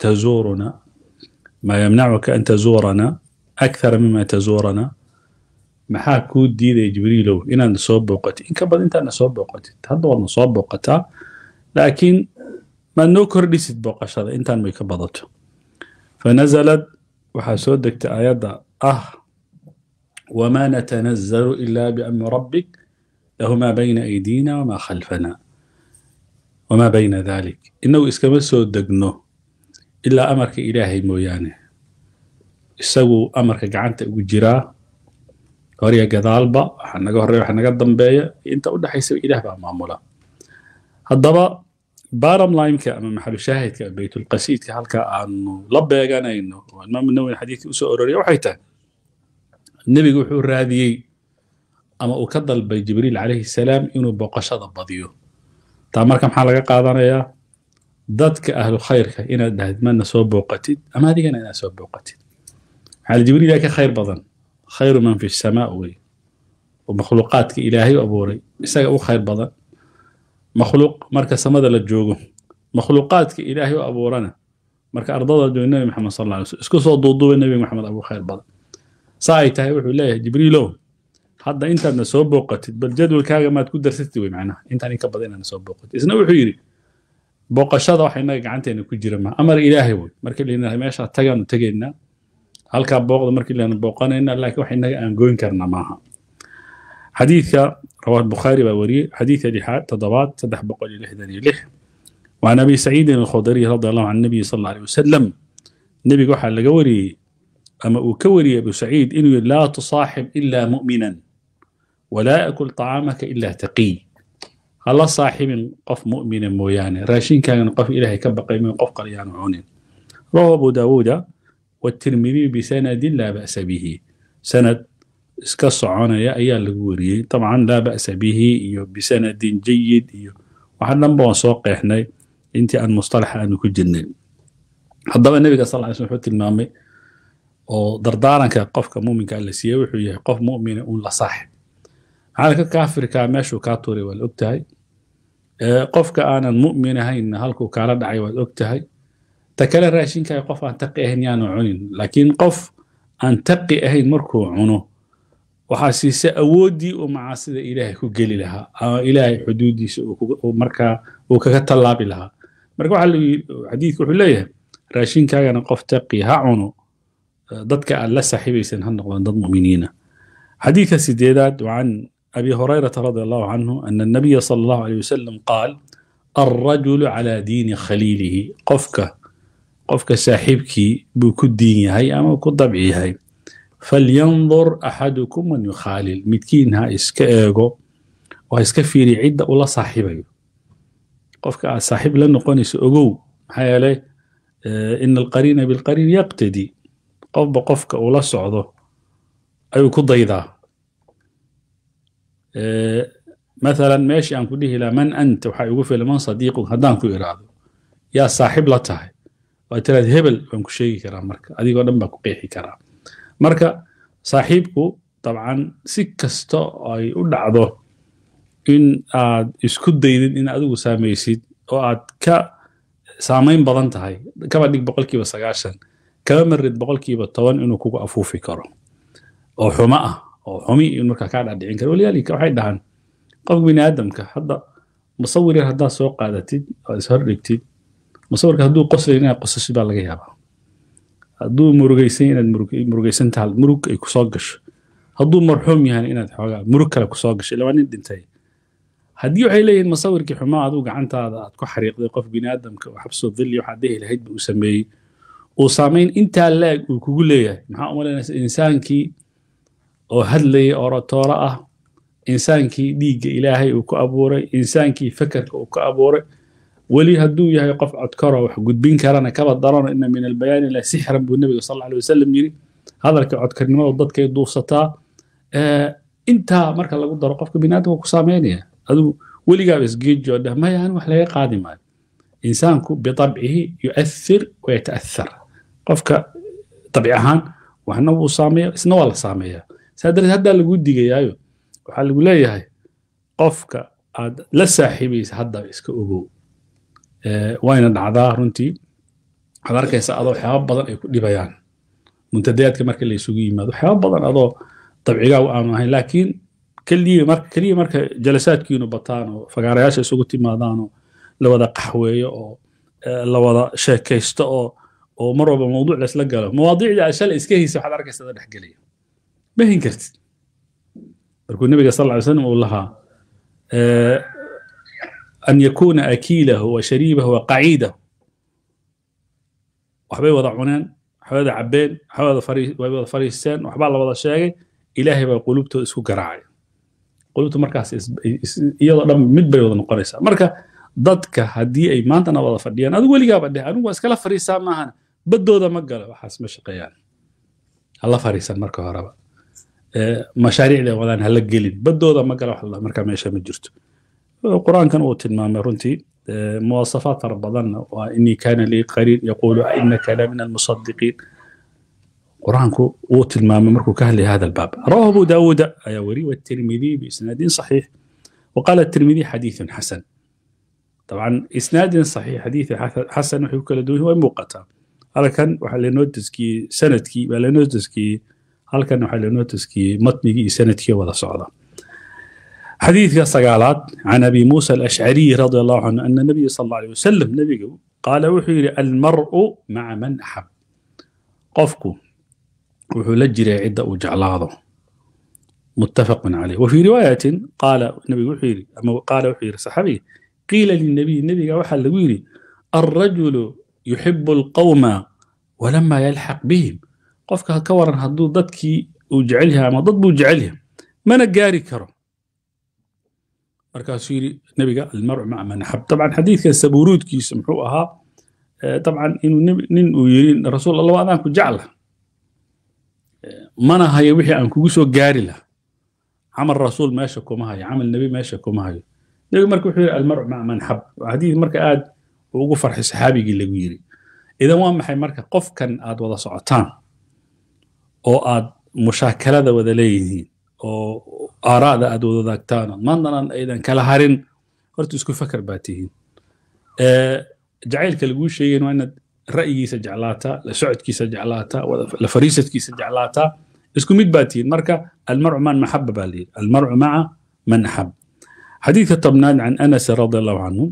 تزورنا ما يمنعك أن تزورنا أكثر مما تزورنا maxaa kuu diidaya jibriilow inaad soo booqatid in ka badan intaadna soo booqatid hadda waadna soo booqataa laakiin maad noo kordhisid booqashada intaan bay ka badato fanazalad waxaa soo degtay aayadda ah wamaa natanazalu ila biamri rabbik lahu maa bayna aydiina wamaa khalfana wamaa bayna dalik inagu iskama soo degno ilaa amarka ilaahay mooyaane. Isagu amarka gacanta ugu jiraa horiya gadaalba waxa naga horreeya waxa naga dambeeya inta u dhexaysa ilaah baa maamula. Haddaba bottom lineka ama maxalu shaahidka baytulqasiidka halka aanu la beeganayno oo imaamu nawowi xadiidkii u soo ororiya waxay tahay nebigu wuxuu raadiyey ama uu ka dalbay jibriil calayhi salaam inuu boqoshada badiyo. Taa marka maxaa laga qaadanayaa dadka ahlu khayrka inaad dhahid mana soo booqatid? Ama adigana inaad soo booqatid. Maxaa jibriil yaa ka khayr badan. Khayru man fi samaa wey. Oo makhluuqaadka ilaahay abuuray. Isaga u khayr badan. Makhluuq marka samada la joogo makhluuqaadka ilaahay u abuurana marka ardada jooga nebi maxamed sal alay isku soo duuduuba nebi maxamed abu khayr badan. Saa ay tahay wuxuu leeyahay jibriilow hadda intaadna soo booqatid bal jadwalkaaga maad ku darsatid wey macnaha. Intaan inka badan inaadna soo booqatid. Isna wuxuu yidhi booqashada waxa inaga gacanteena ku jira ma amar ilaahay wey markii la yidhahda meeshaa tagaanu tegaynaa halkaa booqda markii laan booqanayna laakiin wax inaga aan goyn karna maaha xadiidka rawاه البخاري baa wariyey xadiidka lixaad toddobaad saddex boqol iyo lixdan iyo lix وعن أبي سعيد الخضري رضي الله عن النبي صلى الله عليه وسلم نبي waxaa laga wariyey ama uu ka wariyey أبو سعيد inuu yihi لا تصاحب إلا مؤمنا ولا أكل طعامك إلا تقي hala saaxibin qof mu'mina mooyaane raashinkaagana qof ilaahay ka baqay min qof kale yaanu cunin رواه أبو داود والترمذي بسند لا بأس به سند iska soconaya ayaa lagu wariyey طبعا لا بأس به iyo بسند جيد iyo waxa dhanba waan soo qeexnay intii aan mustalaxa aanu ku jirnay haddaba nebiga sal ly slm wuxuu tilmaamay oo dardaaranka qofka muminka la siiyey wuxuu yahay qof mumina un la saaxib calalka kaafirkaa meeshuu kaa turay waad og tahay? Eh, qofka aanan mu'min ahaynna halkuu kaala dhacay waad og tahay? Ta kale raashinkaay qof aan taqi ahayn yaanu cunin. Laakiin qof aan taqi ahayn markuu cuno waxaa siisa awooddii uu macaasida ilaahay ku geli lahaa. Ama ilaahay xuduuddiisa markaa uu kaga tallaabi lahaa. Marka waxa xadiidku wuxuu leeyahay raashinkaagana qof taqi ha cuno dadka aad la saaxiibaysan ha noqdaan dad mu'miniina. Xadiidka sideedaad wacan أبي هريرة رضي الله عنه أن النبي صلى الله عليه وسلم قال الرجل على دين خليله قفك قفك ساحبك بكدين هاي أما كضبعي هاي فلينظر أحدكم من يخالل متكينها إسكا إيغو وإسكا فيري عدة ولا صاحبه قفك صاحب لن نقونيس أغو حيالي إن القرين maala meeshii aan ku dhihi lahaa man anta? Waxaa igu filan man sadiiqun? Haddaan ku iraahdo yaa saaxib la tahay. Waa tiraad hebel waan ku sheegi karaa marka adigoo dhan baa ku qeexi karaa. Marka saaxiibku dabcan si kasta ay u dhacdo in aad isku daydid in adigu saamaysid oo aad ka saamayn badan tahay kama dhig boqolkiiba sagaashan kaba marid boqolkiiba toban inuu kugu afuufi karo oo xumo ah oo xumi in markaa kaa dhaadhicin karo. Waliyaalika waxay dhahaan qofka bini hadda musawir yar haddaad soo qaadatid oo is hordhigtid musawirka hadduu qoslay inaad qosashid baa laga yaabaa. Hadduu murugaysan inaad murugaysan murug ay ku soo gasho hadduu marxuum yahay inaad xoogaa murug kale ku soo gasho ilaa waa nin dhintay. Haddii waxay leeyihiin musawirkii xumaa aduu gacantaada aad ku xariiqday qof bini oo xabsoo dilli waxaad dehi lahayd uu sameeyey. Uu saamayn intaa laag uu kugu leeyahay. Maxaa umalaynaysa insaankii oo hadlaya oratooro ah. Insaankii dhiigga ilaahay uu ku abuuray insaankii fakarka uu ku abuuray. Weli hadduu yahay qof codkaro wax gudbin karana kaba darano ina min albayaani la sixran buu nebiga sal alay wasalam yiri hadalka codkarnimada dadkay duufsataa intaa marka lagu daro qofka biniaadamka ku saameynaya adigu weligaaba isgeejo dheh maya an wax laga qaadi maayo. Insaanku bitabcihi yu'athir wayata'athar qofka dabci ahaan waxna wuu saameeya isna waa la saameeyaa saa darteed haddaa lagu digayaayo waxaa lagu leeyahay qofka aad la saaxiibaysa hadda iska ogow. Wayna dhacdaa runtii waxaad arkaysaa adoo waxyaaba badan ay ku dhibayaan. Muntadayaadka marka la yimaado waxyaaba badan adoo dabcigaagu aanu ahayn laakiin keliya marka jalasaadkiinu bataan oo fagaarayaasha isugu timaadaan oo la wada qaxweeyo oo la wada sheekaysto oo oo mar walba mawduuc laysla galo. Mawaadiicdii aad shalay iska haysa waxaad arkaysa ada dhexgelaya ma hin kartid. Markuu nabiga sal ly slam uu lahaa an yakuna akiilahu wa shariibahu wa qaciidahu waxbay wada cuneen waxbay wada cabeen way wada fariisteen waxbaa la wada sheegay. Ilaahay baa qulubtooda isku garaacay. Qulubtu markaas iyadoo dhan mid bay wada noqonaysaa. Marka dadka haddii ay maantana wada fadhiyaan adigu weligaaba dheh anigu waa iskala fariisaa maahan baddooda ma galo. Waxaas ma shaqeeyaan. Hala fariisan marka horeba mashaariicda wadaan hala gelin baddooda ma galo wax marka meesha ma jirto qur-aankan uu tilmaamay runtii مواصفات ربضنا وإني كان لي قرين يقول إنك لمن المصدقين. قرآنك ووت المام مركو كهل هذا الباب. رواه أبو داود أيوري والترمذي بإسناد صحيح. وقال الترمذي حديث حسن. طبعا إسناد صحيح حديث حسن وحيوك لدوه هو موقتا هذا كان وحل نوتسكي سندكي ولا halkan waxaa la notiskiyey matnigii iyo sannadkii wada socda. Xadiidka sagaalaad can abi muusa alashcariy radi allahu canhu ana nabiya sal alla alay wasalam nebiga qaala wuxuu yidhi almaru maca man axab qofku wuxuu la jiray cidda uu jeclaado. Muttafaqun caleyh wa fii riwaayatin qaala nabigu wuxuu yidhi ama qaala wuxuu yidhi saxaabiga qiila linabiy nebiga waxaa lagu yidhi alrajulu yuxibu alqawma walamaa yalxaq bihim qofka ka waran hadduu dadkii uu jecel yahay ama dad buu jecel mana gaari karo. Markaasuu yidhi nebiga almarcu maca man axab dabcan xadiidka saburuudkiisa muxuu ahaa eh, dabcan inuu nin uu yidhi rasuul allah adaan ku jecla eh, mana hayo wixii aan kugu soo gaari laha camal rasuul meesha kuma hayo camal nebi meesha kuma hayo. Nebigu marka wuxuu yidhi almarcu maca man axab xadiid marka aad ugu farxay saxaabigii lagu yidhi. Idan waa maxay marka qofkan aad wada socotaan? Oo aad mushaakalada wada leeyihiin oo aaraada aad wada wadaagtaan maantanan aydan kala harin. Horta isku fakar baa tihiin. Jacaylka laguu sheegayn waa inaad ra'yigiisa jeclaataa la socodkiisa jeclaataa la fariisadkiisa jeclaataa. Isku mid baa tihiin. Marka almarcu man maxaba baa layidhi almarcu maca man axab xadiidka tobnaad can anas radi allahu canhu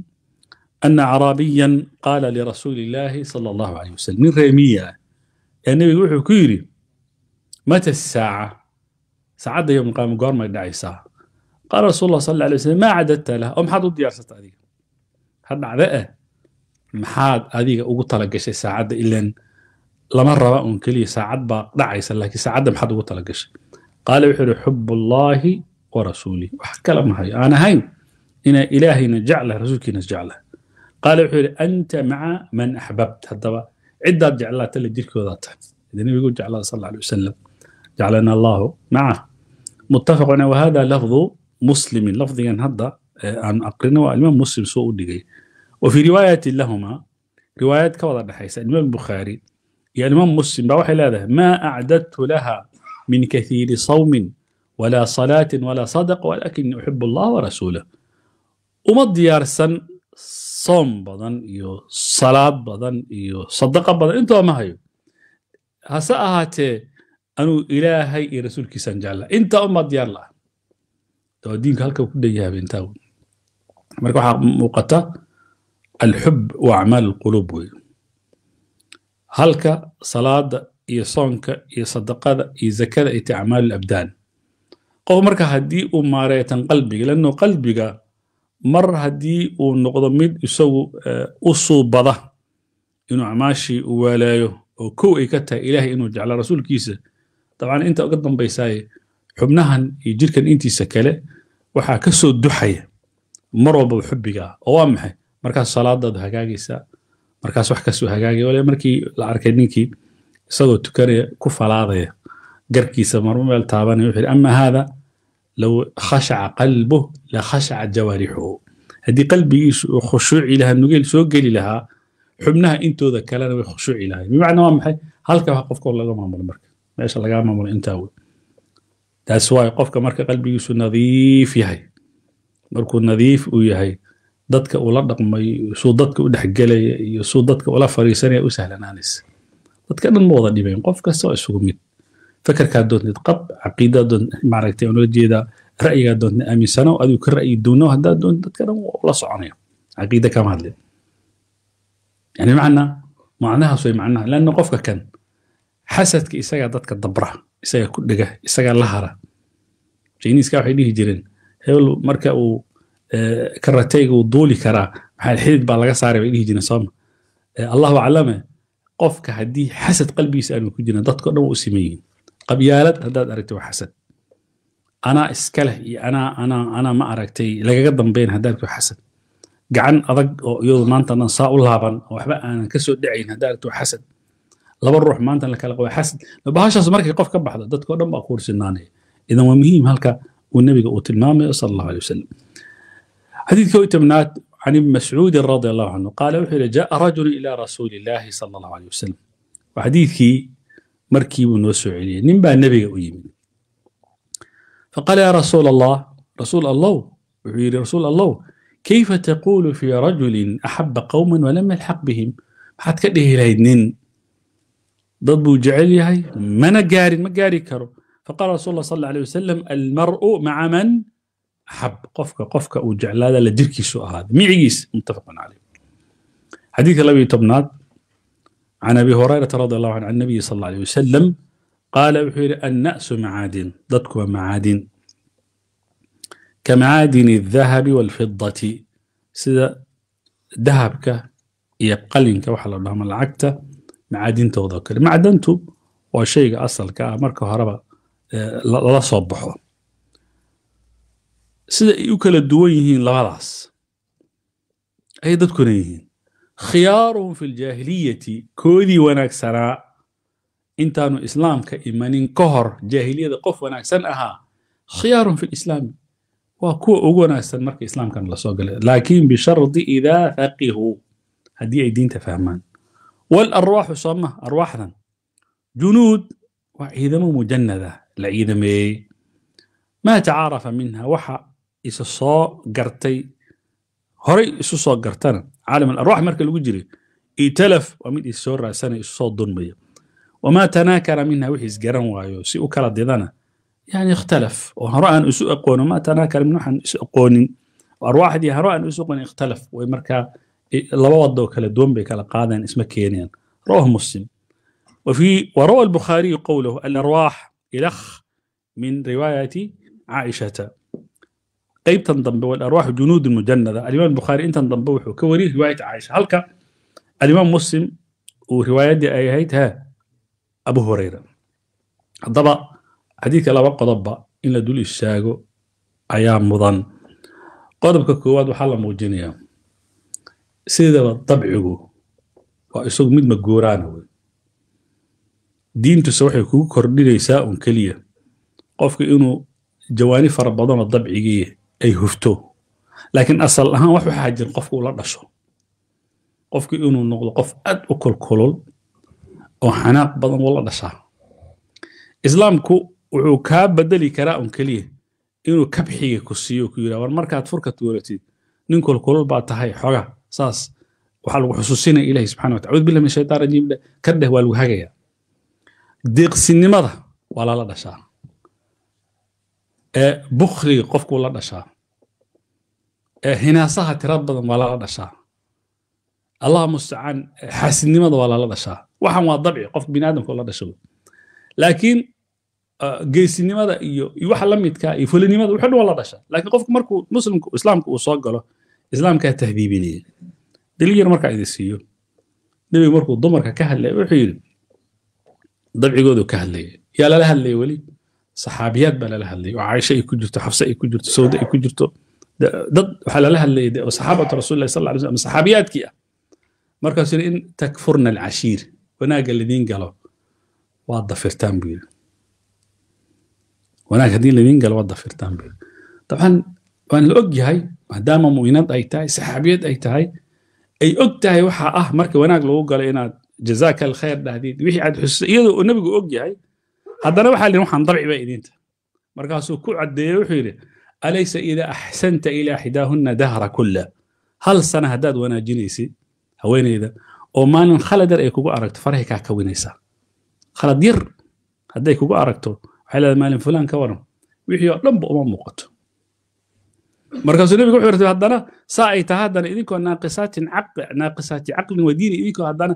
ana acraabiyan qaala lirasuuli illaahi sala allahu alayh wasalam nin reemiya ah. Ee nebiga wuxuu ku yidhi mata saaca saacadda yowm alqiyaama goormay dhacaysaa qaala rasuul allah sal alla alay wasalam maa cadadta lah oo maxaad u diyaarsata adiga ha dhacda eh maxaad adiga ugu talagashay saacadda ilan lama raba un keliya saacad baa dhacaysa laakiin saacadda maxaad ugu talagashay qaala wuxuu yidhi xubu llaahi wa rasuulih wax kale ma hayo aan ahayn inaa ilaahayna jeclah rasuulkiina jeclah qaala wuxuu yidhi anta maca man axbabt haddaba ciddaad jeclaata la jirkoodaa tahay jaclana allaahu macah muttafaqun wahada lafdu muslimin lafdigan hadda aan aqrina waa imaam muslim soo u dhigay wa fii riwaayatin lahuma riwaayaad ka wada dhexaysa imaam bukhaari iyo imaam muslim baa waxay leedahay maa acdadtu laha min kathiiri sawmin walaa salaatin walaa sadaqa walakin uxibu allah warasuulah uma diyaarsan soom badan iyo salaad badan iyo sadaqa badan intooba ma hayo hase ahaatee anuu ilaahay iyo rasuulkiisaan jeclaa. Intaa umaa diyaar la'a. Oo diinka halka ku dhan yahay intaa marka waxaa muuqata alxub wa acmaal alquluub wey. Halka salaada iyo soonka iyo sadaqada iyo zakada ay tahay acmaal alabdaan qof marka haddii uu maareetan qalbiga lanno qalbiga mar haddii uu noqdo mid isagu u suubada inuu acmaashii u waaleeyo oo kow ay ka tahay ilaahay inuu jeclaa rasuulkiisa dabcan inta uga dambaysaaye xubnahan iyo jirkan intiisa kale waxaa ka soo duxaya mar walbaba xubbiga ah oo waa maxay? Markaas salaadaadu hagaagaysa markaas wax ka soo hagaagaya wale markii la arkay ninkii isagoo tukanaya ku falaadaya garkiisa marmo meel taabanaya wuxuu yidhi ama haada low khashaca qalbuh la khashaca jawaarixuhu. Haddii qalbigiisu uu khushuuci lahaa nugeel soo geli lahaa xubnaha intooda kalena way khushuuci lahayn bimacnaa waa maxay? Halka wax qofka laga maamulo marka meesha lagaa maamulo intaa wey taas waayo qofka marka qalbigiisu nadiif yahay markuu nadiif uu yahay dadka ula dhaqmay suu dadka u dhexgelaya iyo suu dadka ula fariisanaya u sahlanaanaysa dadka dhan ma wada dhibayn qof kasta waa isugu mid. Fekerkaa doontid qab caqiidaa doont maaragtay ula jeedaa ra'yigaa doontid aaminsano adigu ka ra'yi duuno haddaa doonti dadka dhan ula soconaya. Caqiida kama hadlin. Yani macna macnahaas way macnaha lanna qofka kan xasadka isagaa dadka dabra isagaa ku dhega isagaa la hara. Jiniiska waxay dhihi jireen hebel marka uu karatayga uu duuli karaa maxaa xidid baa laga saaray bay dhihi jireen sooma. Allahu aclame qofka haddii xasad qalbigiisa aanu ku jirin dadko dhan waa u yihiin qabyaalad haddaad aragtay waa xasad. Anaa iska leh iyo anaa anaa anaa ma aragtay lagaga dambayn haddaad waa xasad. Gacan adag oo iyadu maanta saa u laaban oo waxba aanan ka soo dhacayn haddaad aragtay waa xasad laba ruux maanta la kala qaba xasad bahashaas markay qof ka baxdo dadka dhan baa kuursinaanaya idan waa muhiim halka uu nebiga uu tilmaamayo sala allahu alay wasalam xadiidka u tibnaad can ibni mascuudin radia allahu canhu qaala wuxuu yidhi jaa rajulu ilaa rasuuli illaahi sala allahu alay wasalam waa xadiidkii markii buu noo soo celiyey nin baa nebiga u yimid. Faqaala yaa rasuul allah rasuul allow wuxuu yidhi rasuul allow kayfa taquulu fii rajulin axaba qowman walam yalxaq bihim? Maxaad ka dhihi lahayd nin أحب قوما ولم يلحق بهم حد كده لهيدنين ضد جعل هاي ما نقاري ما قاري كرو فقال رسول الله صلى الله عليه وسلم المرء مع من حب قفك قفك وجعل هذا لدركي سوء هذا معيس متفق عليه حديث النبي تبنات عن ابي هريره رضي الله عنه عن النبي صلى الله عليه وسلم قال بحير النأس معادن ضدك معادن كمعادن الذهب والفضة سيدا ذهبك يقلنك macaadintooda kale macdantu waa shayga asalka ah. Marka horeba lala soo baxo. Sida ay u kala duwan yihiin labadaas ayay dadkuna yihiin. Khiyaaruhum fi ljaahiliyati koodii wanaagsanaa. Intaanu islaamka imanin ka hor jaahiliyada qof wanaagsan ahaa khiyaaruhum fi lislaami waa kuwa ugu wanaagsan marka islaamkan la soo galay. Laakiin bisharti idaa faqihuu haddii ay diinta fahmaan walarwaaxu sooma arwaaxdan junuud waa ciidamo mujanada la ciidameeyey maa tacaarafa minha waxa isa soo gartay horay isu soo gartana caalam alarwaax marka lagu jiray italaf waa mid is soo raadsanaya isu soo dunmaya wamaa tanaakara minha wixii isgaran waayo si u kala didana yani ikhtalaf oo hore aan isu aqoonin ma tanaakara min waxaan isu aqoonin arwaaxdii hore aan isu aqoonin ikhtalaf way markaa laba wado kala duwan bay kala qaadeen isma keenayaan رواه مسلم وفي وروى البخاري قوله الأرواح إلخ من رواية عائشة قيبتا ضمب والأرواح جنود مجندة الإمام البخاري أنت ضمب وحو كوري رواية عائشة هلك الإمام مسلم ورواية دي أي هيتها أبو هريرة الضبا حديث لا بقى ضبا إن دول الشاقو أيام مضان قدبك كواد وحالا موجينيا sidaba dabcigu waa isagu mid maguuraana wey diintuse waxay kugu kordhinaysaa un keliya qofka inuu jawaani fara badano dabcigii ay hufto laakiin asal ahaan wax waxaa jir qofka ula dhasho qofku inuu noqdo qof aad u kolkolol oo xanaaq badan ula dhashaa islaamku wuxuu kaa bedeli karaa un keliya inuu kabxiga ku siiyo ku yidhaha war markaad furka tuuratid nin kolkolol baa tahay xoga saas waxaa lagu xusuusinaya ilahi subxana wa tacala cud billah min shaytaan rajiim. Ka dheh waa lagu hagayaa deeqsinimada waa lala dhashaa. Ee bukhriga qofkuu la dhashaa. Ee hinaasaha tira badan waa lala dhashaa. Allah mustacaan xaasidnimada waa lala dhashaa. Waxan waa dabci qof bini aadamka la dhasho. Laakiin geesinimada iyo waxa la midkaa iyo fulinimada wuxuu dhan waa la dhashaa. Laakiin qofku markuu muslimku islaamka uu soo galo islaamkaa tahdiibinaya daliil yar markaa idin siiyo. Nebigu markuu dumarka ka hadlaya wuxuu yidhi dabcigoodu ka hadlaya yaa lala hadlaya weli? Saxaabiyaad baa lala hadlaya oo caaisha ay ku jirto xafse ay ku jirto sawda ay ku jirto. Dad waxaa lala hadlaya oo saxaabatu rasulillahi sal alay slam saxaabiyaadkii ah. Markaasuu yidhi in takfurna alcashiir. Wanaagga lidiin galo. Waad dafirtaan buu yidhi. Wanaag haddii lidiin galo waad dafirtaan buu yidhi. Dabcan waan la og yahay maadaama mu'minad ay tahay saxaabiyad ay tahay ay og tahay waxaa ah marka wanaag lagu galo inaad jazaaka alkhayr dhahdid wixii aad xusuusa iyadoo uu nebigu og yahay haddana waxaa lihin waxaan dabci baa idinta. Markaasuu ku caddeeyey wuxuu yidhi alaysa idaa axsanta ilaa xidaahunna dahra kulla. Hal sana haddaad wanaajinaysid haweeneyda oo maalin khalad yar ay kugu aragto farahay kaa kawinaysaa. Khalad yar hadday kugu aragto waxay leedahay maalin fulaan ka waran wixii oo dhanba uma muuqato markaasuu nebigu wuxuu yirtay haddana saa ay tahay haddana idinkoo naaqisaatin naaqisaati caqlin wa idinkoo haddana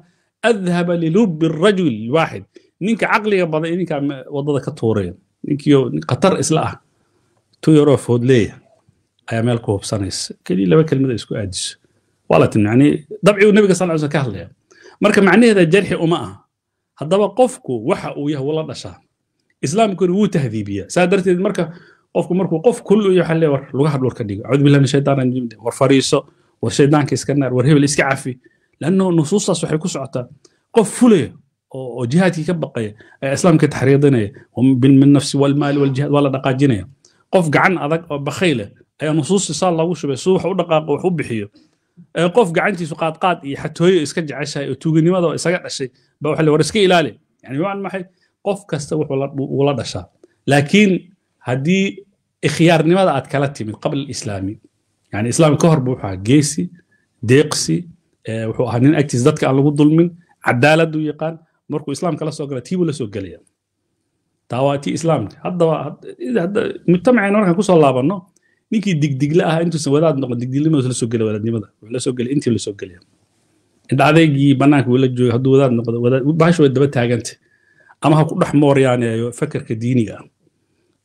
adhaba lilubi rajul waaxid ninka caqliga badan idinkaa waddada ka tuuraya ninkiio khatar isla ah tu yaroo ayaa meel ku hubsanaysa. Keliya laba kelmada isku aadiso. Waa la tin yani dabcigu nebiga sal sl ka hadlaya. Marka macnaheeda jarxi uma aha. Haddaba qofku waxa uu yahay wula dhashaa. Islaamkuna wuu tahdiibiyaa. Saa darteed marka qofku markuu qof kullu iyo waxa le war lugaha dhulka dhigo. Acuudu billahi min shaytaan rajim war fariiso war shaydaanka iska naar war hebel iska cafi. Lanno nusuustaas waxay ku socotaa qof fulaya oo jihaadkii ka baqaya ayaa islaamka taxriidinaya min nafsi walmaali waljihad waa la dhaqaajinaya. Qof gacan adag oo bakhayle ayaa nusuusti saa loogu shubay suu wax u dhaqaaqo wax u bixiyo. Qof gacantiisu qaadqaad iyo xatooyo iska jeceshahay oo tuuganimada oo isaga dhashay ba waxa war iska ilaali. Yani waan maxay? Qof kasta wuxuu la dhashaa. Laakiin haddii ikhyaarnimada aad kala timid qabla alislaami. Yani islaam ka hor buu wuxuu ahaa geesi deeqsi wuxuu ahaa nin agtiis dadka aan lagu dulmin cadaaladuu yaqaan markuu islaamka la soo tiibuu la gelaya taa waa tii islaamka haddaba mujtamacayna markaan ku soo laabanno ninkii digdigle ah intuusan wadaad noqon digdignimada la gelay wadaadnimada wuxuu la gelay intii la gelaya indha adeegii wuu la joogay hadduu wadaad noqdo bahashu way daba taagantay. Ama ha ku dhex mooryaaneeyo fakarka diiniga. ah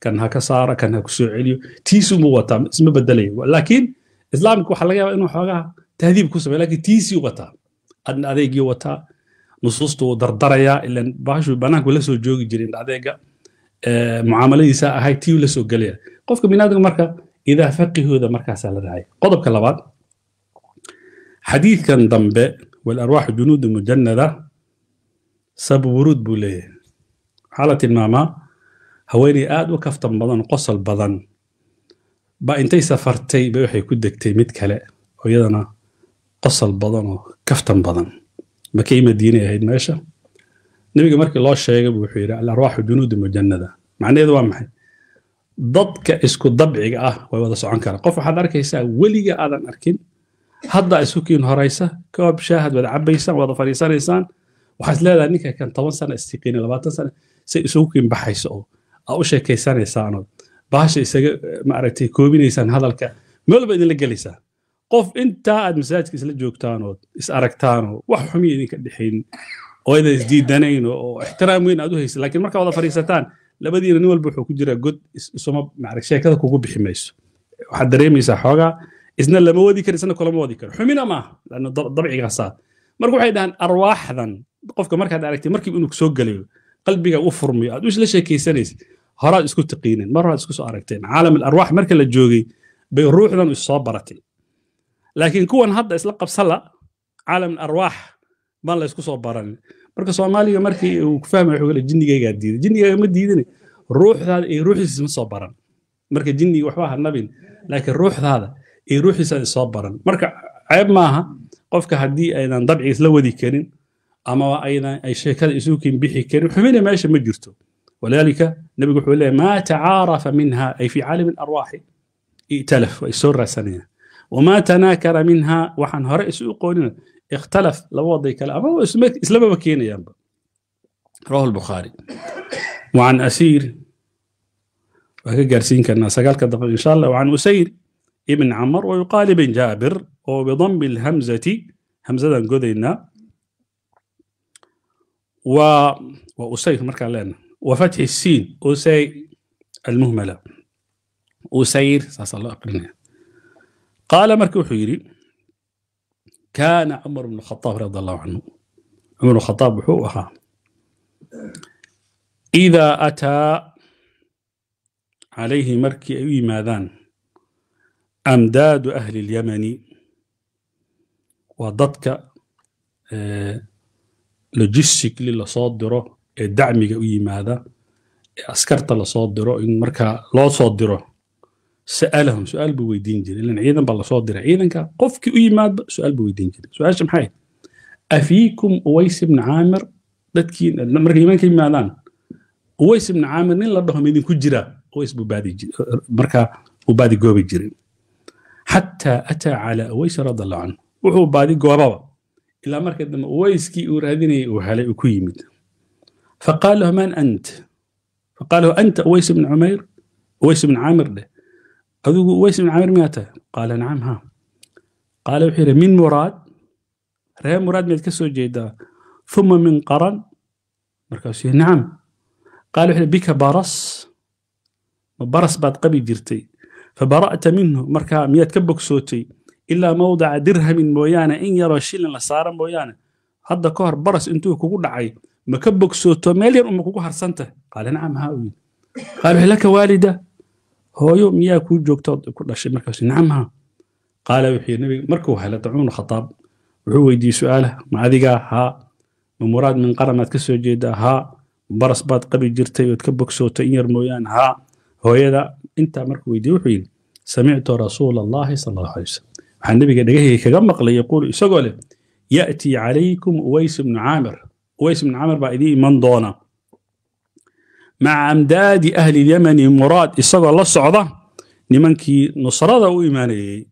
kan ha ka saara kan ha ku soo celiyo. Tiisumuu wataa isma bedelayo laakiin islaamka waxaa laga yaabaa inuu xoogaa tahdiib ku sameeyo laakiin tiisii wataa. Adna adeegii wataa nusuustu wuu ilan bahashu bannaanku la soo joogi jiray indha adeega mucaamaladiisa ahayd tii la soo gelaya qofka binaadamka marka idaa faqihooda markaasaa la raacay. Qodobka labaad xadiidkan dambe walarwaaxu junuudu mujanada sabab wuruud buu leeyahay. Waxaa tilmaamaa haweeney aad u kaftan badan qosol badan ba intay safartay ba waxay ku degtay mid kale oo iyadana qosol badan oo kaftan badan. Makay madiinay ahayd meesha? Nebiga markii loo sheegay buu wuxuu yidhi alarwaaxu junuudu mujanada macnaheedu waa maxay? Dadka isku dabciga ah way wada socon karaan. Qof waxaad arkaysaa weliga aadan arkin hadda isu kiin horaysa koob shaahad wada cabaysaan wada fadhiisanaysaan waxaad leedahay ninka kan toban sana istiqiina labaatan sana say isugu kiin baxayso oo aa u sheekaysanaysaanoo bahasha isaga maaragtay koobinaysaan hadalka meel idinla gelaysaa. Qof intaa aad masaajidka isla joogtaan oo is aragtaan oo wax xumiya idinka dhexaynin oo idan isdiidanayn oo ixtiraam weyn aad u haysa laakiin markaa wada fadhiisataan labadiina nin walba wuxuu ku jiraa god isuma maarag sheekada kugu bixi mayso. Waxaad dareemaysaa xoogaa isna lama wadi karo isna kulama wadi karo xumina maaha lanno dabcigaasaa marka waxay dhahaan arwaaxdan. Qofka markaad aragtay markiiba inuu soo gelayo qalbiga u furmayo aad u isla sheekaysanaysa horaad isku taqiineen mar horaad isku aragteen. Caalam alarwaax marka la joogay bay ruuxdan soo baratay laakiin kuwan hadda isla qabsala caalam alarwaax baan la soo baran marka soomaaliga markii ku fahmay wuxuu kale jinnigaygaa diiday jinnigayga ma diidin ruuxdaada iyo ruuxiisa ma soo baran. Marka jinniga waxba ha nabin laakiin ruuxdaada iyo ruuxiisa soo baran. Marka ceeb maaha qofka haddii aynan dabciga isla wadi karin ama aynan ay sheekada isugu kin bixi karin xumina meesha ma jirto ولذلك النبي يقول ما تعارف منها أي في عالم الأرواح ائتلف ويسر سنين وما تناكر منها وحن هرئس يقولون اختلف لو وضي كلام إسلام بكين يا رواه البخاري. وعن أسير وكجارسين كنا سقال إن شاء الله. وعن أسير ابن عمر ويقال ابن جابر وبضم الهمزة همزة قذينا. و وأسير مركا لنا. وفتح السين أسي المهملة أسير صلى الله عليه قال مركو حيري كان عمر بن الخطاب رضي الله عنه عمر بن الخطاب حوها إذا أتى عليه مركي أي ماذان أمداد أهل اليمن ee dacmiga u yimaada ee askarta la soo diro in markaa loo soo diro sa'alahum su'aal buu weydiin jiray. Ilan ciidan baa la soo diray. Ciidanka qofkii u yimaadba su'aal buu weydiin jiray. Su'aasha maxay? Afiikum uways ibni caamir dadkii markay imaanka yimaadaan uways ibni caamir nin la dhaho idinku jira uways buu baadimarkaa uu baadi goobi jiray. Xataa ataa calaa uways radi allahu canhu wuxuu baadi goobaba. Ilaa markii dambe uwayskii uu raadinayay uu helay uu ku yimid. faqaal lahu man ant faqaal lahu anta uways bn cumayr uways bn caamir dheh adigu uways bn caamir miyaa tahay qaala nacam ha qaala wuxuu yidhi min muraad reer muraad miyaad ka soo jeedaa ثم من قرن مركز نعم قال بك برص برص بعد قبي جرتي فبرأت منه مركا ميات كبك صوتي إلا موضع درهم مويانا إن يرى شيل لصار مويانا هذا كهر برص انتو كوكو دعي ma ka bogsoto meel yar uma kugu harsantah qaala nacam haa uu yidhi qaala laka waalida. Hooyo miyaa kuu joogta ku dhashay? Markaas nacam haa qaala wuxuu yidhi nabiga markuu hela dacuunu khataab wuxuu weydiiyey su'aalaha ma adigaa haa ma muraad min qaramaad ka soo jeedaa haa baras baad qabi jirtay ood ka bogsootay in yar mooyaan haa hooyada intaa markuu weydiiyey wuxuu yidhi samictu rasuula allahi sala allahu alay wasalam waxaa nebiga dhegahayga kaga maqlay yaquulu isagoo leh ya'tii calaykum uways bnu caamir uways ibn camar baa idiin iman doona. Maca amdaadi ahlilyamani muraad isagoo la socda nimankii nusrada u imaanayey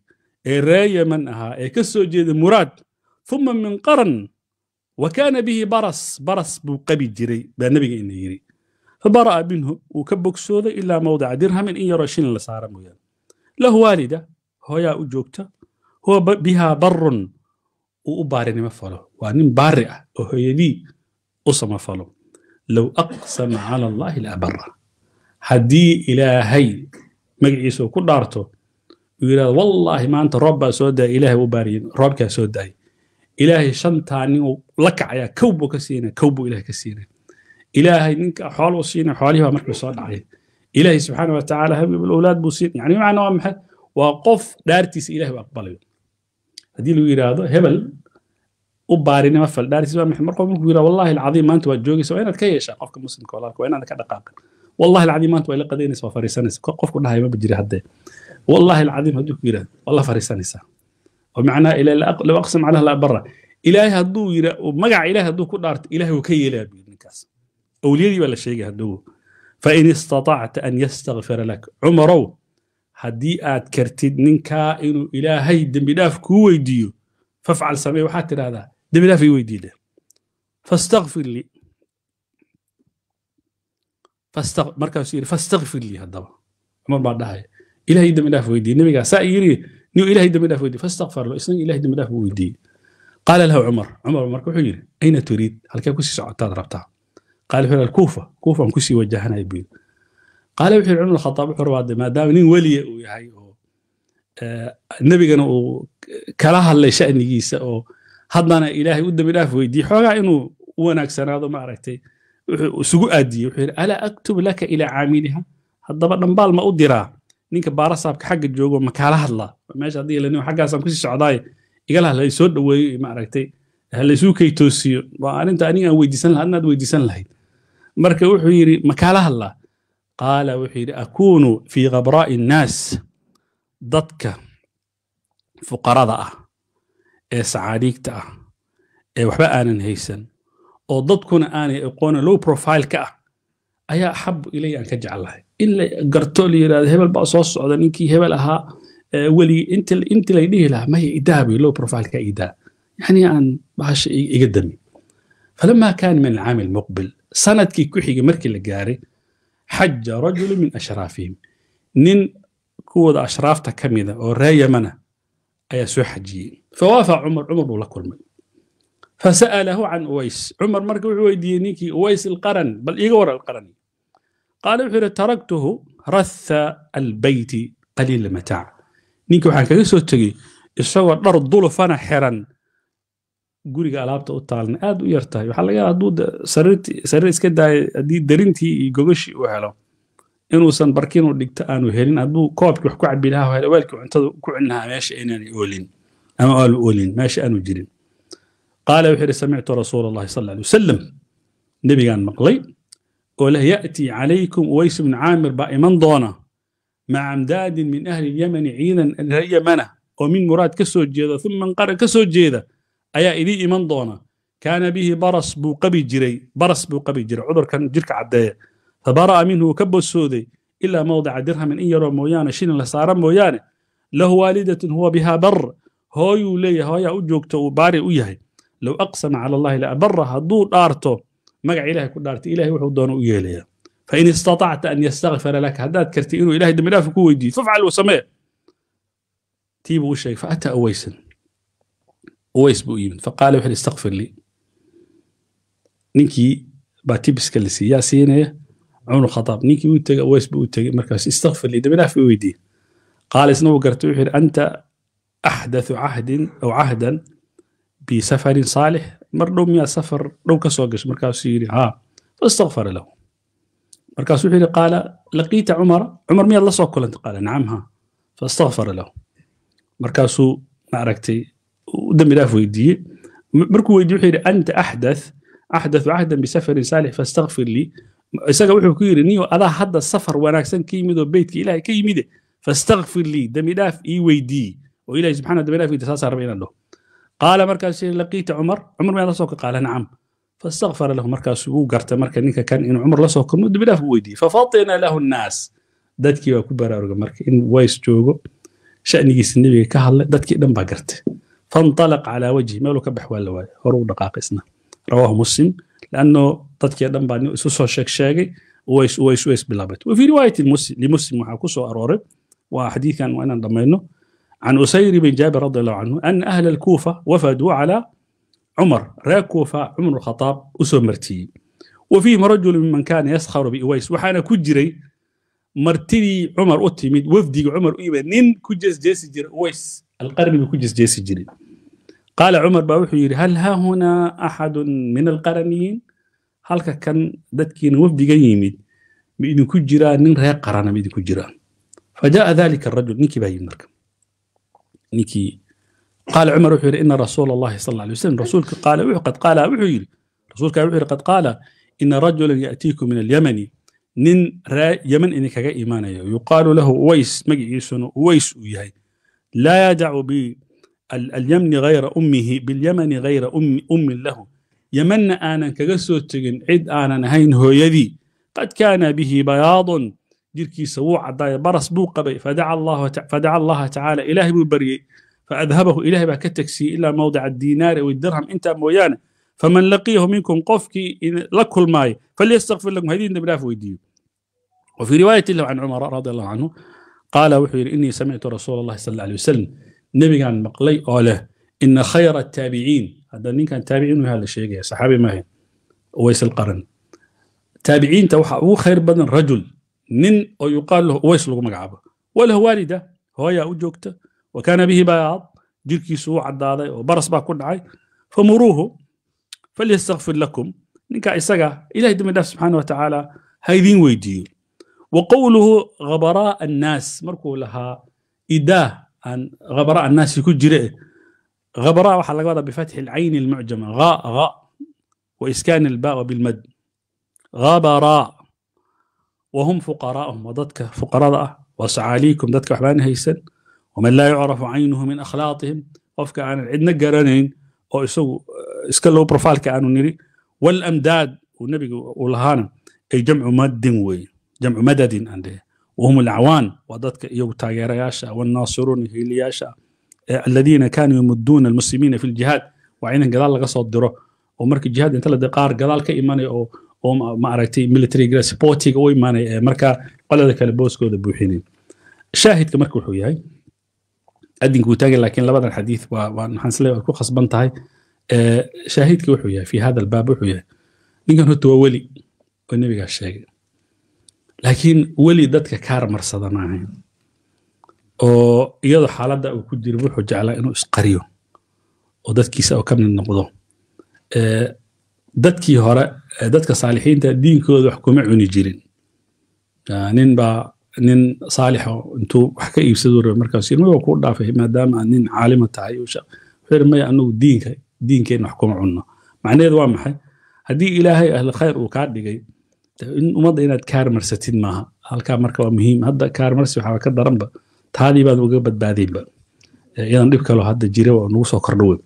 ee reer yeman ahaa ee ka soo jeeda muraad uma min qaran wa kaana bihi baras baras buu qabi jiray baa nebiga ina yidhi fabara'a minhu wuu ka bogsooday ilaa mawdica dirhamin in yaroo shilin la saara mooyaane. Lahu waalida hooyaa u joogta huwa bihaa barun uu u baarinimo falo. Waa nin baari ah oo hooyadii u samafalo low aqsama cala allahi laabara haddii ilaahay magaciisa ku dhaarto uu yidhahdo wallaahi maanta roob baa soo daaya ilahay u baariyin roobkaa soo daaya ilaahay shantaa nin uu la kacayaa kow buu ka siinaya kow buu ilahay ka siinaya ilaahay ninka xool uu siinay xoolihii baa markii soo dhacay ilaahay subxaana wa tacaala habiib buu siin yani macna waa maxay waa qof dhaartiisa ilahay u aqbalayo haddii lagu yidhaahdo hebel u baarinima faldhaarisi marka markuu yidhaa wallahi alcadiim maanta waad joogaysa waa inaad ka yeeshaa qofka muslimka walaalka waa inaad ka dhaqaaqin. Wallahi alcadiim maanta waa ila qadaynaysa waa fariisanaysa. Qofku dhahaya maba jira haddee. Wallahi alcadiim hadduu ku yidhahdo waa la fariisanaysaa oo macnaha law aqsam calah la bara ilaahay hadduu yidha magaca ilaahay hadduu ku dhaarto ilaahay wuu ka yeelayaa buu ninkaas. Awliyadii baa la sheegay hadduu. Fain istatacta an yastakfira lak. Cumarow haddii aad kartid ninkaa inuu ilaahay dembi dhaaf kuu weydiiyo fafcal samee waxaad tidhahdaa dembidhaaf i weydiida fastakfir lii markaasuu yidhi fastakfir lii haddaba cumar baa dhahaya ilahay dembi dhaaf weydiiye nebigaa saa yidhi niyuu ilahay dembi dhaaf weydiye fastakfar lo isnaga ilahay dembi dhaaf weydiiyey qaala lahu cumar cumar marka wuxuu yidhi ayna turiid halkee ku sii socotaad rabtaa qaala wuxuu kuufa kuufaan ku sii wajahanaya buu yidhi qaala wuxuu yidhi cumar khataab wuxuu rabaa maadaama nin weliya uu yahay oo eh, nebigana uu eh, kala hadlay sha'nigiisa oo haddana ilaahay u dambi dhaaf weydiiye xoogaa inuu u wanaagsanaado maaragtay wuxuu isugu aadiyey wuxuu yidhi alaa aktub laka ilaa caamiliha haddaba dhambaal ma u diraa. Ninka baarasaabka xagga joogo ma kaala hadlaa meesha haddii la xaggaasaan ku sii socdaaye igalaha laysoo soo dhoweeyo maaragtay halaysuu kaytoosiiyo waa arrinta aniga aan weydiisan lahaa adnaad weydiisan lahayd. Marka wuxuu yidhi ma kaala hadlaa qaala wuxuu yidhi akuunu fii khabraa'i innaas dadka fuqarada ah ee sacaadiigta ah ee waxba aanan haysan oo dadkuna aanay aqoonin low profile ka ah ayaa axabu ilay aan ka jeclahay. In la garto la yidhahdo hebel baa soo socda ninkii hebel ahaa weligii inti lay dhihi lahaa maya idaabi low profileka idaa yani aan bahasha iga dami. Falama kaana min alcaami almuqbil sannadkii ku xigay markii la gaaray xaja rajulu min ashraafihim nin kuwooda ashraafta ka mida oo ree yamana ayaa soo xajiyey fawaafa cumar cumar buu la kulmay. Fasa'alahu can uways. Cumar marka wuxuu weydiiyey ninkii uways alqaran bal iiga war alqaran qaala wuxuu yidhi taragtuhu ratha albeyti qaliil mataac ninkii waxaan kaga soo tegey isagoo dhar dulfana xiran. Guriga alaabta u taalna aad u yar tahay. Waxaa laga hadduu sariir iska daayo haddii darintii iyo gogashii uu helo inuusan barkinu dhigto aanu helin hadduu koobkii wax ku cabbi lahaa weelkii cuntada ku celin lahaa meesha inaanay oolin ama aanu oolin meesha aanu jirin. Qaala wuxuu yidhi samictu rasuula allahi sal alay wasalam nebigaan maqlay oo leh ya'tii calaykum uways ibnu caamir baa iman doona maca amdaadin min ahli lyamani ciidan reer oo min muraad ka soo jeeda uma qara ka soo jeeda ayaa idii iman doona. Kaana bihi baras buu qabi jiray baras buu qabi jiray cudurkan jirka caddeeya. Fabara'a minhu ka bosooday ilaa mawdica dirhamin in yaroo mooyaane shilin la saara mooyaane lahu waalidatun huwa bihaa bar hooyuu leeyahay hooyaa u joogto uu baari u yahay. Low aqsama cala allahi la abara hadduu dhaarto magaca ilahay ku dhaartay ilahay wuxuu doono u yeelaya. Fain istatacta an yastakfira laka haddaad kartay inuu ilahay dembi ku weydiiyo fafcal wasamee tii buu u sheegay faata awaysan uways buu yimid faqaala wuxuu istakfir lii. Ninkii baa tibiska la siiyaa siinaya cumar khataab. Ninkii uu tegay uways buu u tegay markaas istakfir lii dembi u weydiiye. Qaala isna wuu gartay wuxuu yidhi anta axdathu cahdin aw cahdan bisafarin saalix mar dhow miyaa safar dhow ka soo gashay markaasuu yidhi haa faistakfara lahu markaasuu wuxuu yidhi qaala laqiita cumara cumar miyaad la soo kulantay qaala nacam haa faistakfara lahu markaasuu maaragtay dembi dhaaf weydiiyey markuu weydiiyey wuxuu yidhi anta axdath axdathu isaga wuxuu ku yidhi niyo adaa hadda safar wanaagsan ka yimid oo beytka ilaahay ka yimide faistakfir lii dembi ii weydiiye oo ilahi subxana dabena fiida saasaa raba inaan dhaho qaala markaasu laqiita cumar cumar mayaa la soo ka qaala nacam fastakfara lahu markaasu wuu gartay marka ninka kan inuu cumar la kulmo dibidhaaf u weydiiyey fafatina lahu nnaas dadkii baa ku baraaruga marka in ways joogo shanigiisa nebiga ka hadlay dadkii dhan baa gartay fanطalaq calaa wajhi meeluu ka bax waa la waayay hore u dhaqaaqa muslim lanno dadkii dhan baa isu soo sheeg sheegay ways ways ways wa fii riwaayatin limuslim waxaa ku arooray waa xadiidkan waa inaan dhammayno أسير بن جابر رضي الله عنه أن أهل الكوفة وفدوا على عمر ريا كوفة عمر الخطاب أسو مرتي. وفيهم رجل ممن كان يسخر بأويس وحانا كجري مرتدي عمر أتمد وفدي عمر إيبا نين كجس جيس جري أويس القرن بكجس جيس جري. قال عمر باوحي هل ها هنا أحد من القرنيين؟ هل كان دتكين وفدي يمد بإذن كجرا نين ريا قرانا بإذن كجرا. فجاء ذلك الرجل نيكي باين مركب ninkii qaala cumar wuxuu yidhi ina rasuula allahi sal alay wasalam rasuulka qaala wuxuu qad qaala wuxuu yidhi rasuulka wuxuu yidhi qad qaala ina rajulan ya'tiiku min alyamani. Nin ree yeman idinkaga imaanayo yuqaalu lahu uways magaciisuna uways uu yahay. Laa yadacu bi alyamni hayra ummihi bilyamani hayra ummin lahu. Yemanna aanan kaga soo tegin cid aanan ahayn hooyadii. Qad kaana bihi bayaadun قد كان به بياض جركي سووع عداي برس بوقبي فدعا الله فدعا الله تعالى إلهي ببري فأذهبه إلهي بكتكسي إلى موضع الدينار والدرهم أنت مويانا فمن لقيه منكم قفك لكل ماي فليستغفر لكم هذه النبلاف ويديو وفي رواية له عن عمر رضي الله عنه قال وحير إني سمعت رسول الله صلى الله عليه وسلم نبي كان مقلي قاله إن خير التابعين هذا مين كان تابعين وهذا الشيء يا صحابي ما هي ويس القرن تابعين توحى هو خير بدن رجل nin oo yuqaal lahu uways lagu magacaabo. Walah waalida hooyaa u joogta wa kaana bihi bayaad jirkiisu u caddaaday oo baras baa ku dhacay. Famuruuhu falyastakfir lakum ninka isaga ilahay dambi dhaaf subxaana wa tacaala ha idiin weydiiyo. Wa qowluhu ghabaraa annaas markuu lahaa idaah aan ghabaraa annaasi ku jire. Eh ghabaraa waxaa laga wadaa bifatxi alcayni almucjama gha gha wa iskaani alba wa bilmad. Ghabaraa whum fuqaraaum waa dadka fuqarada ah wasacaaliikum dadka waxbaana haysan waman laa yucrafu caynuhu min akhlaaqihim qofka aanan cidna garanayn oo isagu iska low profileka aanu niri walamdaad uu nebiga uu lahaana ay jamcu maddin weeye jamcu madadin aan leeyahay wahum alacwaan waa dadka iyagu taageerayaasha waalnaasiruuna hiiliyaasha aladiina kaanuu yamuduuna almuslimiina fi ljihaad waa inan gadaal laga soo diro oo markii jihaad inta la qaar gadaal ka imanaya oo maaragtay military supportiga u imaanaya marka qolada kale booskooda buuxinay. Shaahidka marka wuxuu yahay adinku uu taagay laakiin labadan xadiid waa waa ku khasban tahay. Shaahidka wuxuu yahay fi hada albaab wuxuu yahay ninkan horta waa weli oo nebigaa sheegay. Laakiin weli dadka kaar marsada ma ahayn. Oo iyadoo xaaladda uu ku jiro wuxuu jeclaa inuu isqariyo oo dadkiisa oo ka mid noqdo dadkii hore dadka saalixiinta diinkooda wax kuma cuni jirin. Nin baa nin saalixo intuu wax ka iibsado raba markaas ilmaha kuu dhaafay maadaama aad nin caalima tahay wuxuu maya anagu diinka diinkeenna wax kuma cunno. Macnaheedu waa maxay? Haddii ilaahay ahli uu kaa dhigay in ummadda inaad kaar marsatid maaha. Halkaa marka waa muhiim hadda kaar marsi waxaa ka daranba taadii baan uga badbaadayba iyadan dhib kaloo hadda jira oo nagu soo kordho wey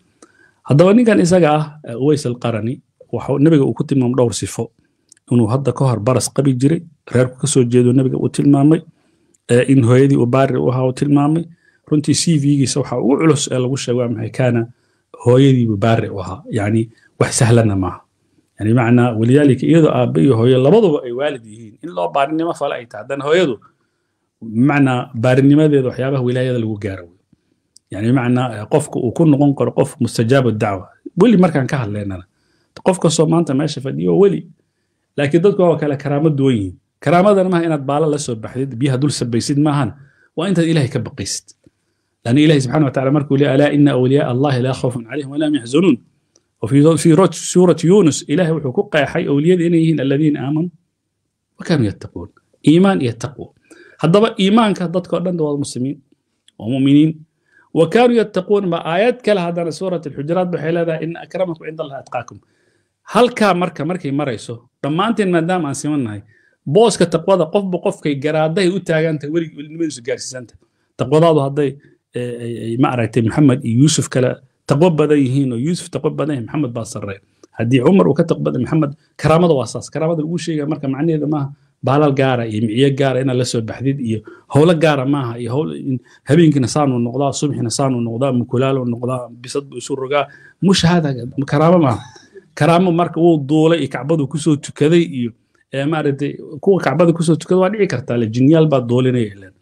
haddaba ninkan isaga ah uways alqarani nabiga uu ku tilmaamay dhowr sifo. Inuu hadda ka hor baras qabi jiray reerku ka soo jeedo nabiga uu tilmaamay in hooyadii uu baari u ahaa uu tilmaamay. Runtii c v-giisa waxa ugu culus ee lagu sheego waa maxay? Kaana hooyadiibu baari u ahaa. Yani wax sahlana maaha. Yani macnaa walidaalika iyadoo aabbe iyo hooyo labaduba ay waalid yihiin. In loo baarinimo fale ay tahay. Haddana hooyadu bimacnaa baarinimadeeda waxyaabaha wilaayada lagu gaaro. Yani bimacnaa qofka uu ku noqon karo qof mustajaab dacwa. Weli markaan ka hadlaynana qof kastoo maanta meesha fadhiyo weli laakiin dadku waa kale karaamo duwan yihiin karaamadana maaha inaad baala la soo baxdid biyaha dul sabaysid maahan waa intaad ilahay ka baqaysid لأن إلهي سبحانه وتعالى مركو ألا إن أولياء الله لا خوف عليهم ولا هم يحزنون وفي في سورة يونس إلهي وحقوق حي أولياء إنيهن الذين آمنوا وكانوا يتقون إيمان يتقوا هذا إيمان كهدتك أردن دول المسلمين ومؤمنين وكانوا يتقون ما آيات كلا هذا سورة الحجرات بحيل هذا إن أكرمكم عند الله أتقاكم halkaa marka markay marayso dhammaanteen maadaama aan simannahay booska taqwada qofba qofkay garaadahay u taagantahay werig welinimadiisu gaarsiisanta. Taqwadaadu hadday eh, ma aragtay maxamed iyo yuusuf kale taqwo badan yihiin oo yuusuf taqwo badan yahay maxamed baa sarrey haddii cumar uu ka taqbaday maxamed karaamada waa saas. Karaamada lagu sheegaya marka macnaheeda maaha baalal gaara iyo miciyo gaara inaad la soo baxdid iyo howlo gaara maaha iyo howl habeenkiina saanuu noqdaa subaxina saanuu noqdaa mukulaal noqdaa bisad isu rogaa mush karaamo maaha karaamo marka wuu duulay iyo kacbadu ku soo tukaday iyo maaragtay kuwa kacbada ku soo tukada waa dhici kartaa le jinyaal baa duulinaya ilen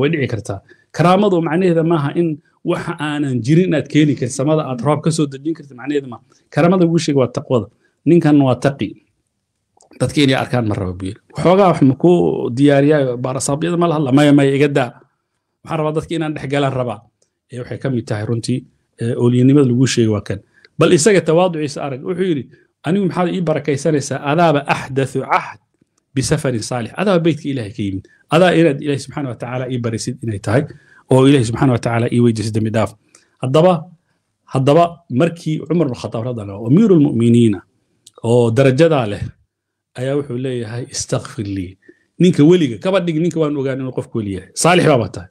way dhici kartaa. Karaamadu macnaheeda maaha in waxa aanan jirin inaad keeni kartid samada aad roob ka dejin kartid macnaheeda maaha. Karaamada lagu sheega waa taqwada. Ninkan waa taqi. Dadka inay arkaan ma raba buu yiri waxoogaa wax maku diyaariyaayo baarasaabyada ma la maya maya iga daa? Waxaan rabaa dadka inaan dhex rabaa. Ee waxay ka mid tahay runtii ooliyanimada lagu sheega waa kan bal isaga tawaaduciisa arag wuxuu yidhi anigu maxaad ii barakaysanaysaa adaaba axdathu cahd bisafarin saalix. Adaaba beytka ilaahay ka yimid. Adaa inaad ilaahi subxaana wa tacaala ii barisid inay tahay oo ilaahi subxaana wa tacaala ii weydiisid dembi dhaaf. Haddaba haddaba markii cumar khataab radiallahu amiiru lmu'miniina oo darajadaa leh ayaa wuxuu leeyahay istakfir lii. Ninka weliga kaba dhig ninka waan ogaan inuu qofku weli yahay. Saalix baaba tahay.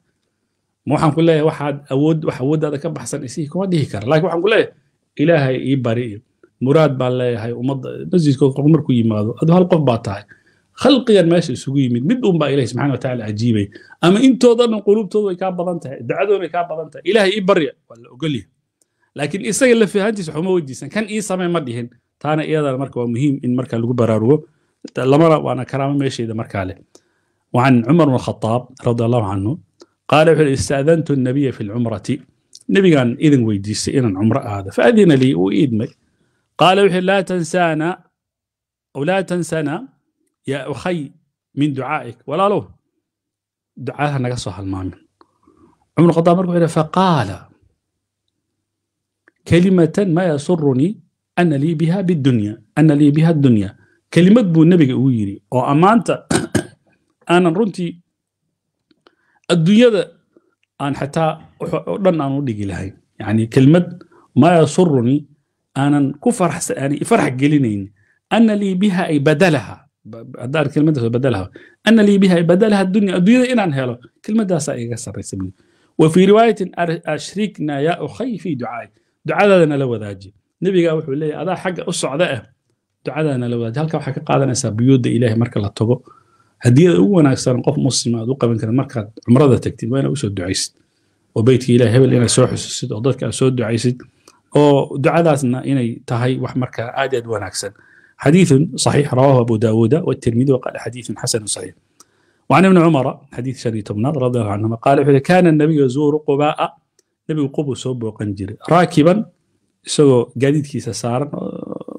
Ma waxaan ku leeyahay waxaad awood wax awooddaada ka baxsan isii kuma dhihi kara. Laakiin waxaan ku leeyahay ilaahay ii bari muraad baan leeyahay ummadda masjidka qof markuu yimaado adu hal qof baa tahay khalqigan meesha isugu yimid mid unbaa ilahi subxana wa tacaala ajiibay ama intooda dhan quluubtoodu way kaa badan tahay ducadoona way kaa badan tahay ilaahay ii barya waa la ogolyahay laakiin isaga la fahantiisa waxuma weydiisan kan ii samee ma dhihin taana iyadana marka waa muhiim in marka lagu baraarugo lamana waana karaamo meesheeda markaa leh وعن عمر بن الخطاب رضي الله عنه قال استأذنت النبي في العمرة nebigaan idin weydiistay inaan cumro aada faadina lii uu iidmay qaala wuxuu laa tansaana aw laa tansana yaa ukhay min ducaa'ik. Walaalow ducaadaha naga soo halmaamin. Cumru khadaab markuu yidhi faqaala kalimatan ma yasurunii ana lii biha bidunya ana lii biha dunya kelimad buu nebiga ugu yidhi oo ammaanta aanan runtii adduunyada aan xataa oo dhan aan u dhigi lahay. Yani kelmad maa yasurunii aanan ku farx gelinayn. Ana lii biha ay badalaha. Haddaan kelmadaas badalaha. Ana lii biha ay badalaha dunya adduunyada inaan helo. Kelmadaasaa iga sarraysa wa fii riwaayatin ashrikna yaa ukhay fii ducaai ducadaadana la wadaaji. Nebigaa wuxuu leeyahy adaa xagga u socda ah ducadaana la wadaaji. Halka waxaa ka qaadanaysaa buyuudda ilaahay marka la tago. Hadiyada ugu wanaagsan qof muslima aad u qaban karin markaad cumrada tagtid waa inaad u soo ducaysid oo ducadaasna inay tahay wax markaa aad aad wanaagsan حديث صحيح رواه أبو داود والترمذي وقال حديث حسن صحيح وعن ابن عمر حديث شريط بن رضي الله عنهما قال كان النبي يزور قباء نبي قبو صوب وقنجر راكبا isagoo gaadiidkiisa saaran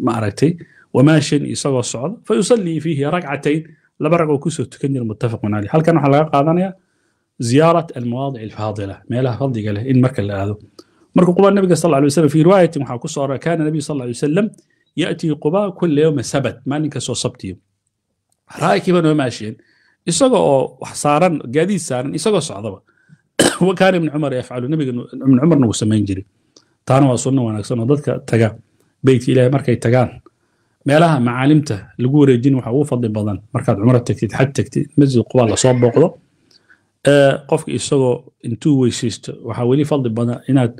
ma aragtay wamaashin isagoo socda fayusallii fiihi ragcatayn laba ragoo kusoo tukan jira muttafaqun caleyh halkan waxaa laga qaadanaya ziyaara almawaadic alfaadila meelaha fadliga leh in marka la aado marka quba nabiga sal lay wasallam fi riwaayatin waxaa ku soo arora kaana nabiyu sal lay wasallam ya'tii quba kula yowma sabat maalin kastoo sabtiyo raakiba noo maasheen isaga oo wax saaran gaadiid saaran isagoo socdaba wa kaana ibnu cumar yafcalu nabiga ibnu cumarna wuu samayn jiray taana waa sunno wanaagsan oo dadka taga beytka ilahay markay tagaan meelaha macaalimta lagu wareejin waxa ugu fadli badan markaad cumro tagtid xaj tagtid masjid qofka isagoo intuu weysaysto waxaa weli fadli badan inaad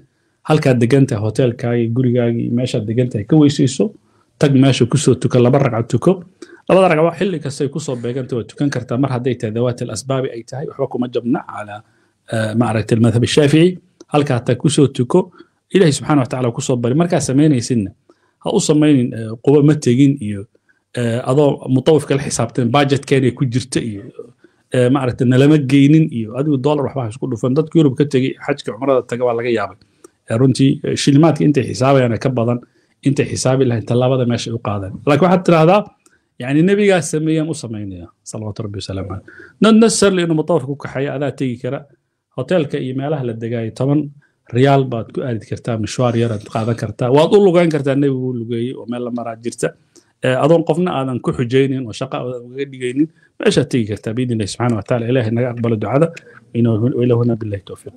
halkaad degantahay hoteelkaagii gurigaagii meeshaad degantahay ka weysayso tag meesha ku soo tuka laba ragca tuko. Labada ragca xilli kastay ku soo beeganta waa tukan kartaa. Mar hadday tahay dawaat alasbaabi ay tahay waxba kuma jabna calaa maaragtay almadhab ashaafici halka hataa ku soo tuko ilahi subxana wa tacala ku soo bari. Markaa samaynaysidna ha u samaynin quba ma tegin iyo adoo mutawifka la xisaabteen budgetkeena ku jirta iyo maaragtay nalama geynin iyo adigu dollar waxba isku dhufan. Dadka yurub ka tegey xajka cumrada taga waa laga yaabay. Runtii shilimaadka intay xisaabayaan ka badan intay xisaabi lahayn tallaabada meeshay u qaadeen. Laakiin waxaad tidhahdaa yani nebigaa sameeyaan u samaynaya salawaatu rabbi wasalaamu caleyh not necessarily inuu matoorka ku kaxaya adaa tegi kara hoteelka iyo meelaha la degaayo toban riyaal baad ku aadi kartaa mishwaar yaraad qaadan kartaa. Waad u lugeyn kartaa nebigu u lugeeyey oo meel la maraa jirta adoon qofna aadan ku xujaynin oo shaqa aadan ugaga dhigaynin meeshaad tegi kartaa biidn illahi subxana wa taala. Ilaahay naga aqbalo ducada. Ilahuna billahi towfiiq